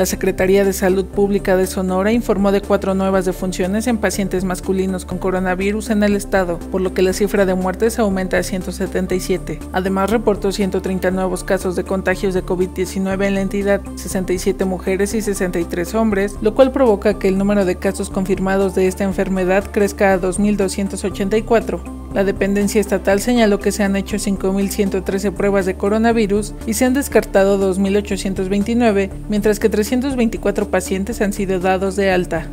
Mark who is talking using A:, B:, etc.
A: La Secretaría de Salud Pública de Sonora informó de cuatro nuevas defunciones en pacientes masculinos con coronavirus en el estado, por lo que la cifra de muertes aumenta a 177. Además, reportó 130 nuevos casos de contagios de COVID-19 en la entidad, 67 mujeres y 63 hombres, lo cual provoca que el número de casos confirmados de esta enfermedad crezca a 2.284. La dependencia estatal señaló que se han hecho 5.113 pruebas de coronavirus y se han descartado 2.829, mientras que 324 pacientes han sido dados de alta.